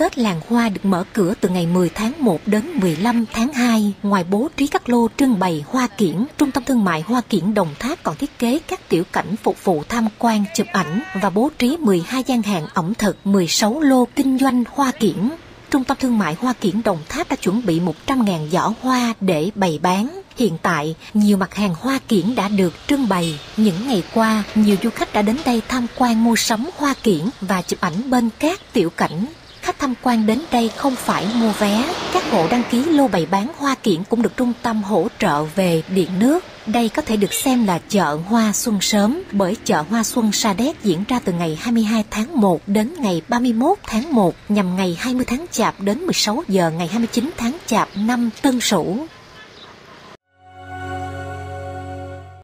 Tết làng hoa được mở cửa từ ngày 10 tháng 1 đến 15 tháng 2. Ngoài bố trí các lô trưng bày hoa kiển, Trung tâm Thương mại Hoa Kiển Đồng Tháp còn thiết kế các tiểu cảnh phục vụ tham quan, chụp ảnh và bố trí 12 gian hàng ẩm thực, 16 lô kinh doanh hoa kiển. Trung tâm Thương mại Hoa Kiển Đồng Tháp đã chuẩn bị 100.000 giỏ hoa để bày bán. Hiện tại, nhiều mặt hàng hoa kiển đã được trưng bày. Những ngày qua, nhiều du khách đã đến đây tham quan mua sắm hoa kiển và chụp ảnh bên các tiểu cảnh. Tham quan đến đây không phải mua vé. Các hộ đăng ký lô bày bán hoa kiển cũng được trung tâm hỗ trợ về điện nước. Đây có thể được xem là chợ hoa xuân sớm, bởi chợ hoa xuân Sa Đéc diễn ra từ ngày 22 tháng 1 đến ngày 31 tháng 1 nhằm ngày 20 tháng Chạp đến 16 giờ ngày 29 tháng Chạp năm Tân Sửu.